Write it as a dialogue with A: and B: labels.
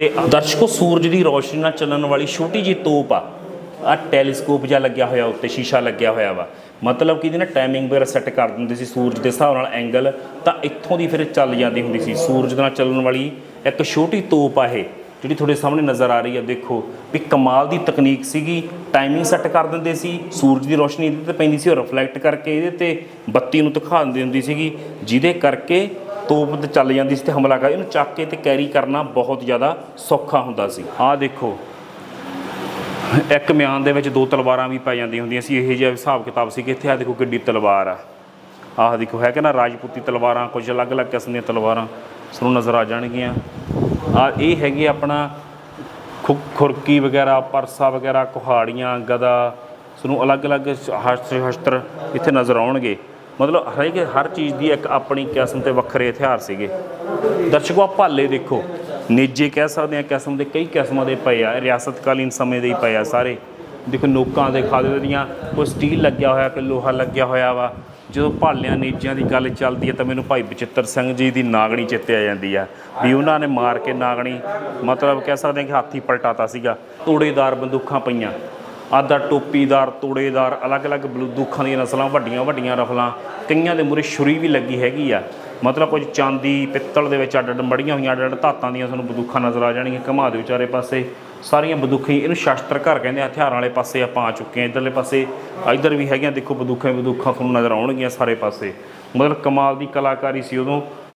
A: ਤੇ ਦਰਸ਼ਕੋ, ਸੂਰਜ ਦੀ ਰੋਸ਼ਨੀ ਨਾਲ ਚੱਲਣ ਵਾਲੀ ਛੋਟੀ ਜਿਹੀ ਤੋਪ ਆ ਆ ਟੈਲੀਸਕੋਪ ਜਿਹਾ ਲੱਗਿਆ ਹੋਇਆ, ਉੱਤੇ ਸ਼ੀਸ਼ਾ ਲੱਗਿਆ ਹੋਇਆ ਵਾ। ਮਤਲਬ ਕਿ ਇਹਦੇ ਨਾਲ ਟਾਈਮਿੰਗ ਵਗੈਰਾ ਸੈੱਟ ਕਰ ਦਿੰਦੇ ਸੀ ਸੂਰਜ ਦੇ ਹਿਸਾਬ ਨਾਲ ਐਂਗਲ ਤਾਂ ਇੱਥੋਂ ਦੀ ਫਿਰ ਚੱਲ ਜਾਂਦੀ ਹੁੰਦੀ ਸੀ। ਸੂਰਜ ਨਾਲ ਚੱਲਣ ਵਾਲੀ ਇੱਕ ਛੋਟੀ ਤੋਪ ਆ ਇਹ, ਜਿਹੜੀ ਤੁਹਾਡੇ ਸਾਹਮਣੇ ਨਜ਼ਰ ਆ ਰਹੀ ਹੈ ਦੇਖੋ। ਵੀ ਕਮਾਲ ਦੀ ਤਕਨੀਕ ਸੀਗੀ ਟਾਈਮਿੰਗ ਸੈੱਟ ਕਰ ਦਿੰਦੇ ਸੀ, ਸੂਰਜ ਦੀ ਰੋਸ਼ਨੀ ਇਹਦੇ ਤੇ ਪੈਂਦੀ ਸੀ, ਉਹ ਰਿਫਲੈਕਟ ਕਰਕੇ ਇਹਦੇ ਤੇ ਬੱਤੀ ਨੂੰ ਦਿਖਾ ਦਿੰਦੀ ਹੁੰਦੀ ਸੀਗੀ, ਜਿਹਦੇ ਕਰਕੇ ਤੋਪ ਤੇ ਚੱਲ ਜਾਂਦੀ ਸੀ ਤੇ ਹਮਲਾ ਕਰ, ਇਹਨੂੰ ਚੱਕ ਕੇ ਤੇ ਕੈਰੀ ਕਰਨਾ ਬਹੁਤ ਜ਼ਿਆਦਾ ਸੌਖਾ ਹੁੰਦਾ ਸੀ। ਆਹ ਦੇਖੋ, ਇੱਕ ਮਿਆਨ ਦੇ ਵਿੱਚ ਦੋ ਤਲਵਾਰਾਂ ਵੀ ਪੈ ਜਾਂਦੀਆਂ ਹੁੰਦੀਆਂ ਸੀ, ਇਹ ਜਿਹਾ ਹਿਸਾਬ ਕਿਤਾਬ ਸੀ ਕਿ ਇੱਥੇ ਆ ਦੇਖੋ ਕਿੱਡੀ ਤਲਵਾਰ ਆ। ਆਹ ਦੇਖੋ, ਹੈ ਕਿ ਨਾ ਰਾਜਪੂਤੀ ਤਲਵਾਰਾਂ, ਕੁਝ ਅਲੱਗ-ਅਲੱਗ ਕਿਸਮ ਦੀਆਂ ਤਲਵਾਰਾਂ, ਸਾਨੂੰ ਨਜ਼ਰ ਆ ਜਾਣਗੀਆਂ। ਆ ਇਹ ਹੈਗੇ ਆਪਣਾ ਖੁ, ਖੁਰਕੀ ਵਗੈਰਾ, ਪਰਸਾ ਵਗੈਰਾ, ਕੁਹਾੜੀਆਂ ਗਦਾ ਸਾਨੂੰ ਅਲੱਗ-ਅਲੱਗ ਹਸਤਰ ਹਸਤਰ ਇੱਥੇ ਨਜ਼ਰ ਆਉਣਗੇ। ਮਤਲਬ ਹਰੇਕ ਹਰ ਚੀਜ਼ ਦੀ ਇੱਕ ਆਪਣੀ ਕਿਸਮ ਤੇ ਵੱਖਰੇ ਹਥਿਆਰ ਸੀਗੇ। ਦਰਸ਼ਕੋ ਆ ਭਾਲੇ ਦੇਖੋ। ਨੇਜੇ ਕਹਿ ਸਕਦੇ ਆ, ਕਿਸਮ ਦੇ ਕਈ ਕਿਸਮਾਂ ਦੇ ਪਏ ਆ, ਰਿਆਸਤਕਾਲੀਨ ਸਮੇਂ ਦੇ ਹੀ ਪਏ ਆ ਸਾਰੇ। ਦੇਖੋ, ਨੋਕਾਂ ਦੇ ਖਾਦੇ ਦੀਆਂ ਕੋਈ ਸਟੀਲ ਲੱਗਿਆ ਹੋਇਆ ਕੋਈ ਲੋਹਾ ਲੱਗਿਆ ਹੋਇਆ ਵਾ। ਜਦੋਂ ਭਾਲਿਆਂ ਨੇਜਿਆਂ ਦੀ ਗੱਲ ਚੱਲਦੀ ਹੈ ਤਾਂ ਮੈਨੂੰ ਭਾਈ ਬਚਿੱਤਰ ਸਿੰਘ ਜੀ ਦੀ ਨਾਗਣੀ ਚਿੱਤੇ ਆ ਜਾਂਦੀ ਆ। ਵੀ ਉਹਨਾਂ ਨੇ ਮਾਰ ਕੇ ਨਾਗਣੀ, ਮਤਲਬ ਕਹਿ ਸਕਦੇ ਆ ਕਿ ਹਾਥੀ ਪਲਟਾਤਾ ਸੀਗਾ। ਤੋੜੇਦਾਰ ਬੰਦੂਕਾਂ ਪਈਆਂ। ਆਦਰ ਟੋਪੀਦਾਰ, ਤੋੜੇਦਾਰ, ਅਲੱਗ-ਅਲੱਗ ਬੰਦੂਕਾਂ ਦੀਆਂ ਨਸਲਾਂ, ਵੱਡੀਆਂ ਵੱਡੀਆਂ ਰਫਲਾਂ, ਕਈਆਂ ਦੇ ਮੂਰੇ ਛੁਰੀ ਵੀ ਲੱਗੀ ਹੈਗੀ ਆ। ਮਤਲਬ ਕੁਝ ਚਾਂਦੀ, ਪਿੱਤਲ ਦੇ ਵਿੱਚ ਅੱਡ ਅੱਡ ਮੜੀਆਂ ਹੋਈਆਂ, ਅੱਡ ਅੱਡ ਧਾਤਾਂ ਦੀਆਂ ਤੁਹਾਨੂੰ ਬੰਦੂਕਾਂ ਨਜ਼ਰ ਆ ਜਾਣਗੀਆਂ। ਘੁਮਾ ਦੇ ਵਿਚਾਰੇ ਪਾਸੇ। ਸਾਰੀਆਂ ਬੰਦੂਕਾਂ ਇਹਨੂੰ ਸ਼ਸਤਰ ਘਰ ਕਹਿੰਦੇ ਆ। ਹਥਿਆਰਾਂ ਵਾਲੇ ਪਾਸੇ ਆਪਾਂ ਆ ਚੁੱਕੇ ਹਾਂ। ਇਧਰਲੇ ਪਾਸੇ ਇਧਰ ਵੀ ਹੈਗੀਆਂ। ਦੇਖੋ ਬੰਦੂਕਾਂ ਹੀ ਤੁਹਾਨੂੰ ਨਜ਼ਰ ਆਉਣਗੀਆਂ ਸਾਰੇ ਪਾਸੇ। ਮਤਲਬ ਕਮਾਲ ਦੀ ਕਲਾਕਾਰੀ ਸੀ ਉਦੋਂ।